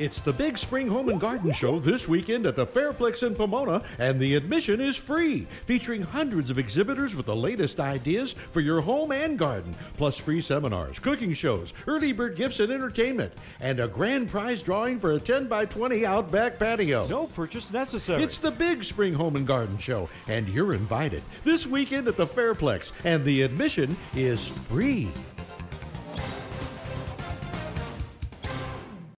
It's the big Spring Home and Garden Show this weekend at the Fairplex in Pomona, and the admission is free, featuring hundreds of exhibitors with the latest ideas for your home and garden, plus free seminars, cooking shows, early bird gifts and entertainment, and a grand prize drawing for a 10 by 20 outback patio. No purchase necessary. It's the big Spring Home and Garden Show, and you're invited this weekend at the Fairplex, and the admission is free.